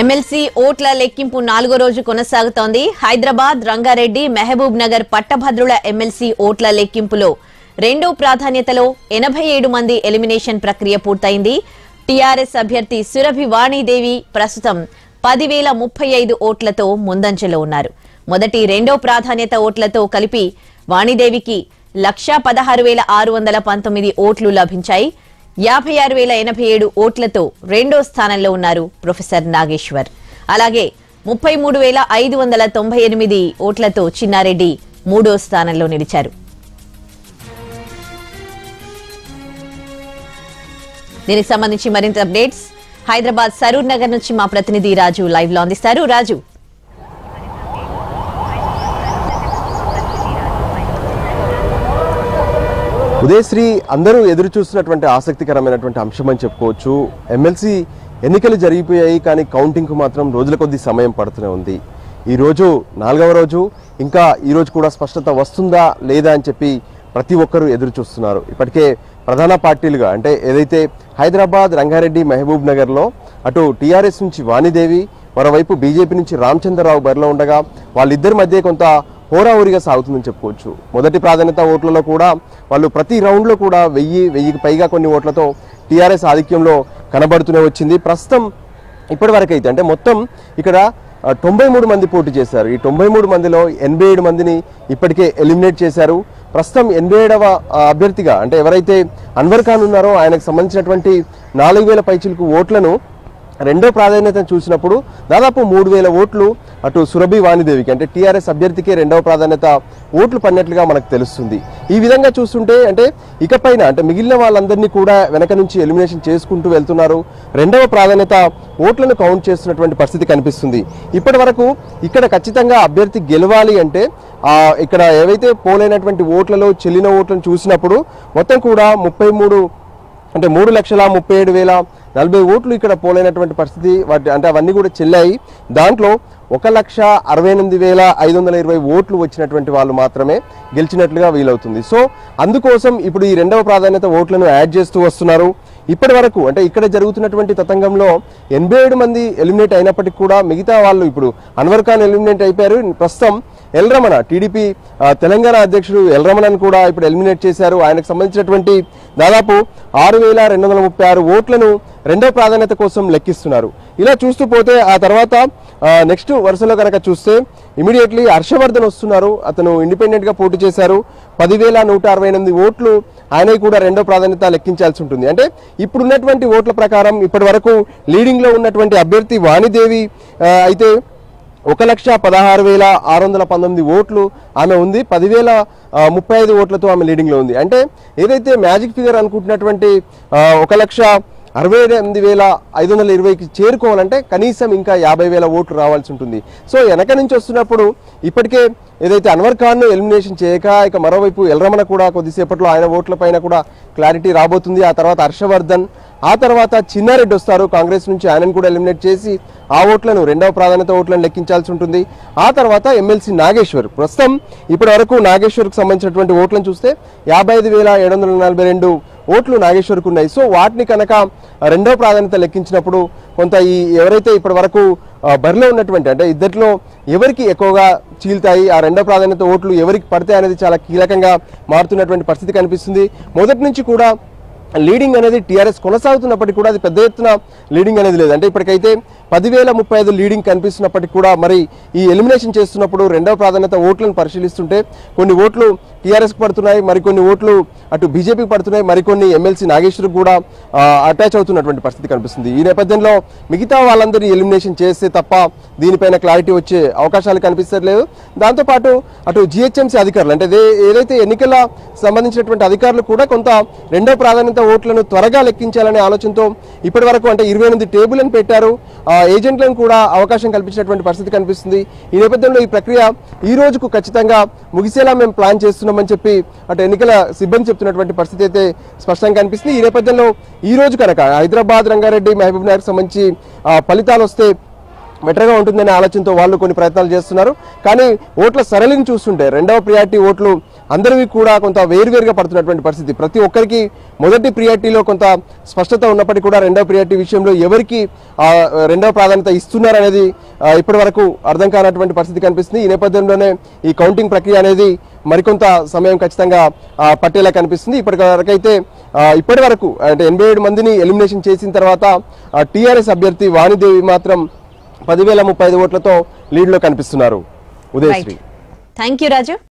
MLC ఓట్ల లెక్కింపు నాలుగో రోజు కొనసాగుతోంది. హైదరాబాద్ రంగారెడ్డి మహబూబ్ నగర్ పట్టభద్రుల ఎమ్మెల్సీ ఓట్ల లెక్కింపులో రెండో ప్రాధాన్యతలో ఎనభై ఏడు మంది ఎలిమినేషన్ ప్రక్రియ పూర్తయింది. టీఆర్ఎస్ అభ్యర్థి సురభి వాణీదేవి ప్రస్తుతం పదివేల ముప్పై ఐదు ఓట్లతో ముందంజలో ఉన్నారు. మొదటి రెండో ప్రాధాన్యత ఓట్లతో కలిపి వాణిదేవికి లక్షా పదహారు వేల ఆరు వందల పంతొమ్మిది ఓట్లు లభించాయి. యాభై ఆరు వేల ఎనభై ఏడు ఓట్లతో రెండో స్థానంలో ఉన్నారు ప్రొఫెసర్ నాగేశ్వర్. అలాగే ముప్పై మూడు వేల ఐదు వందల తొంభై ఎనిమిది ఓట్లతో చిన్నారెడ్డి మూడో స్థానంలో నిలిచారు. దీనికి సంబంధించి మరింత అప్డేట్స్. హైదరాబాద్ సరూర్ నగర్ నుంచి మా ప్రతినిధి రాజు లైవ్లో అందిస్తారు. రాజు ఉదయశ్రీ అందరూ ఎదురు చూస్తున్నటువంటి ఆసక్తికరమైనటువంటి అంశం అని చెప్పుకోవచ్చు. ఎమ్మెల్సీ ఎన్నికలు జరిగిపోయాయి కానీ కౌంటింగ్కు మాత్రం రోజుల కొద్ది సమయం పడుతూనే ఉంది. ఈ రోజు నాలుగవ రోజు ఇంకా ఈరోజు కూడా స్పష్టత వస్తుందా లేదా అని చెప్పి ప్రతి ఒక్కరూ ఎదురు చూస్తున్నారు. ఇప్పటికే ప్రధాన పార్టీలుగా అంటే ఏదైతే హైదరాబాద్ రంగారెడ్డి మహబూబ్ నగర్లో అటు టీఆర్ఎస్ నుంచి వాణిదేవి మరోవైపు బీజేపీ నుంచి రామచంద్రరావు బరిలో ఉండగా వాళ్ళిద్దరి మధ్య కొంత హోరాహోరీగా సాగుతుందని చెప్పుకోవచ్చు. మొదటి ప్రాధాన్యత ఓట్లలో కూడా వాళ్ళు ప్రతి రౌండ్లో కూడా వెయ్యి వెయ్యికి పైగా కొన్ని ఓట్లతో టీఆర్ఎస్ ఆధిక్యంలో కనబడుతూనే వచ్చింది. ప్రస్తుతం ఇప్పటి వరకు అయితే అంటే మొత్తం ఇక్కడ తొంభై మూడు మంది పోటీ చేశారు. ఈ తొంభై మూడు మందిలో ఎనభై ఏడు మందిని ఇప్పటికే ఎలిమినేట్ చేశారు. ప్రస్తుతం ఎనభై ఏడవ అభ్యర్థిగా అంటే ఎవరైతే అన్వర్ ఖాన్ ఉన్నారో ఆయనకు సంబంధించినటువంటి నాలుగు వేల పైచిలకు ఓట్లను రెండో ప్రాధాన్యతను చూసినప్పుడు దాదాపు మూడు వేల ఓట్లు అటు సురభి వాణిదేవికి అంటే టీఆర్ఎస్ అభ్యర్థికి రెండవ ప్రాధాన్యత ఓట్లు పడినట్లుగా మనకు తెలుస్తుంది. ఈ విధంగా చూస్తుంటే అంటే ఇకపైన అంటే మిగిలిన వాళ్ళందరినీ కూడా వెనక నుంచి ఎలిమినేషన్ చేసుకుంటూ వెళ్తున్నారు. రెండవ ప్రాధాన్యత ఓట్లను కౌంట్ చేస్తున్నటువంటి పరిస్థితి కనిపిస్తుంది. ఇప్పటి వరకు ఇక్కడ ఖచ్చితంగా అభ్యర్థి గెలవాలి అంటే ఇక్కడ ఏవైతే పోలైనటువంటి ఓట్లలో చెల్లిన ఓట్లను చూసినప్పుడు మొత్తం కూడా ముప్పై మూడు అంటే మూడు లక్షల ముప్పై ఏడు వేల నలభై ఓట్లు ఇక్కడ పోలైనటువంటి పరిస్థితి వాటి అంటే అవన్నీ కూడా చెల్లాయి. దాంట్లో ఒక లక్ష అరవై ఎనిమిది వేల ఐదు వందల ఇరవై ఓట్లు వచ్చినటువంటి వాళ్ళు మాత్రమే గెలిచినట్లుగా వీలవుతుంది. సో అందుకోసం ఇప్పుడు ఈ రెండవ ప్రాధాన్యత ఓట్లను యాడ్ చేస్తూ వస్తున్నారు. ఇప్పటి వరకు అంటే ఇక్కడ జరుగుతున్నటువంటి తతంగంలో ఎనభై ఏడు మంది ఎలిమినేట్ అయినప్పటికీ కూడా మిగతా వాళ్ళు ఇప్పుడు అన్వర్ ఖాన్ ఎలిమినేట్ అయిపోయారు. ప్రస్తుతం ఎల్ రమణ టీడీపీ తెలంగాణ అధ్యక్షుడు ఎల్ రమణను కూడా ఇప్పుడు ఎలిమినేట్ చేశారు. ఆయనకు సంబంధించినటువంటి దాదాపు ఆరు వేల రెండు వందల ముప్పై ఆరు ఓట్లను రెండో ప్రాధాన్యత కోసం లెక్కిస్తున్నారు. ఇలా చూస్తూ పోతే ఆ తర్వాత నెక్స్ట్ వరుసలో కనుక చూస్తే ఇమీడియట్లీ హర్షవర్ధన్ వస్తున్నారు. అతను ఇండిపెండెంట్గా పోటీ చేశారు. పదివేల నూట అరవై ఎనిమిది ఓట్లు ఆయనకి కూడా రెండో ప్రాధాన్యత లెక్కించాల్సి ఉంటుంది. అంటే ఇప్పుడున్నటువంటి ఓట్ల ప్రకారం ఇప్పటి వరకు లీడింగ్లో ఉన్నటువంటి అభ్యర్థి వాణిదేవి అయితే ఒక లక్ష పదహారు వేల ఆరు వందల పంతొమ్మిది ఓట్లు ఆమె ఉంది పదివేల ముప్పై ఐదు ఓట్లతో ఆమె లీడింగ్లో ఉంది. అంటే ఏదైతే మ్యాజిక్ ఫిగర్ అనుకుంటున్నటువంటి ఒక లక్ష అరవై ఎనిమిది వేల ఐదు వందల ఇరవైకి చేరుకోవాలంటే కనీసం ఇంకా యాభై వేల ఓట్లు రావాల్సి ఉంటుంది. సో వెనక నుంచి వస్తున్నప్పుడు ఇప్పటికే ఏదైతే అన్వర్ ఖాన్ను ఎలిమినేషన్ చేయక ఇక మరోవైపు ఎల్రమణ కూడా కొద్దిసేపట్లో ఆయన ఓట్ల పైన కూడా క్లారిటీ రాబోతుంది. ఆ తర్వాత హర్షవర్ధన్ ఆ తర్వాత చిన్నారెడ్డి వస్తారు. కాంగ్రెస్ నుంచి ఆయనను కూడా ఎలిమినేట్ చేసి ఆ ఓట్లను రెండవ ప్రాధాన్యత ఓట్లను లెక్కించాల్సి ఉంటుంది. ఆ తర్వాత ఎమ్మెల్సీ నాగేశ్వర్. ప్రస్తుతం ఇప్పటి వరకు నాగేశ్వర్కు సంబంధించినటువంటి ఓట్లను చూస్తే యాభై ఐదు వేల ఏడు వందల నలభై రెండు ఓట్లు నాగేశ్వర్కు ఉన్నాయి. సో వాటిని కనుక రెండవ ప్రాధాన్యత లెక్కించినప్పుడు కొంత ఈ ఎవరైతే ఇప్పటి వరకు బరిలో ఉన్నటువంటి అంటే ఇద్దరిలో ఎవరికి ఎక్కువగా చీల్తాయి ఆ రెండో ప్రాధాన్యత ఓట్లు ఎవరికి పడతాయి అనేది చాలా కీలకంగా మారుతున్నటువంటి పరిస్థితి కనిపిస్తుంది. మొదటి నుంచి కూడా లీడింగ్ అనేది టీఆర్ఎస్ కొనసాగుతున్నప్పటికీ కూడా అది పెద్ద ఎత్తున లీడింగ్ అనేది లేదు. అంటే ఇప్పటికైతే పదివేల ముప్పై ఐదు లీడింగ్ కనిపిస్తున్నప్పటికీ కూడా మరి ఈ ఎలిమినేషన్ చేస్తున్నప్పుడు రెండవ ప్రాధాన్యత ఓట్లను పరిశీలిస్తుంటే కొన్ని ఓట్లు టీఆర్ఎస్కి పడుతున్నాయి మరికొన్ని ఓట్లు అటు బీజేపీకి పడుతున్నాయి మరికొన్ని ఎమ్మెల్సీ నాగేశ్వర్ కూడా అటాచ్ అవుతున్నటువంటి పరిస్థితి కనిపిస్తుంది. ఈ నేపథ్యంలో మిగతా వాళ్ళందరినీ ఎలిమినేషన్ చేస్తే తప్ప దీనిపైన క్లారిటీ వచ్చే అవకాశాలు కనిపించట్లేదు దాంతోపాటు అటు జిహెచ్ఎంసీ అధికారులు అంటే ఏదైతే ఎన్నికల సంబంధించినటువంటి అధికారులు కూడా కొంత రెండో ప్రాధాన్యత ఓట్లను త్వరగా లెక్కించాలనే ఆలోచనతో ఇప్పటి వరకు అంటే ఇరవై ఎనిమిది టేబుల్ అని పెట్టారు. ఆ ఏజెంట్లను కూడా అవకాశం కల్పించినటువంటి పరిస్థితి కనిపిస్తుంది. ఈ నేపథ్యంలో ఈ ప్రక్రియ ఈ రోజుకు ఖచ్చితంగా ముగిసేలా మేము ప్లాన్ చేస్తున్నామని చెప్పి అటు ఎన్నికల సిబ్బంది చెప్తున్నటువంటి పరిస్థితి అయితే స్పష్టంగా కనిపిస్తుంది. ఈ నేపథ్యంలో ఈ రోజు కనుక హైదరాబాద్ రంగారెడ్డి మహబూబ్ నగర్ సంబంధించి ఫలితాలు వస్తే బెటర్గా ఉంటుందనే ఆలోచనతో వాళ్ళు కొన్ని ప్రయత్నాలు చేస్తున్నారు. కానీ ఓట్ల సరళిని చూస్తుంటే రెండవ ప్రియారిటీ ఓట్లు అందరివి కూడా కొంత వేరువేరుగా పడుతున్నటువంటి పరిస్థితి. ప్రతి ఒక్కరికి మొదటి ప్రియారిటీలో కొంత స్పష్టత ఉన్నప్పటికీ కూడా రెండవ ప్రియారిటీ విషయంలో ఎవరికి రెండవ ప్రాధాన్యత ఇస్తున్నారనేది అనేది ఇప్పటి వరకు అర్థం కానటువంటి పరిస్థితి కనిపిస్తుంది. ఈ నేపథ్యంలోనే ఈ కౌంటింగ్ ప్రక్రియ అనేది మరికొంత సమయం ఖచ్చితంగా పట్టేలా కనిపిస్తుంది. ఇప్పటి వరకైతే ఇప్పటి వరకు అంటే ఎనభై ఏడు మందిని ఎలిమినేషన్ చేసిన తర్వాత టీఆర్ఎస్ అభ్యర్థి వాణిదేవి మాత్రం పదివేల ముప్పై ఐదు ఓట్లతో లీడ్లో కనిపిస్తున్నారు. ఉదయశ్రీ. Thank you Raju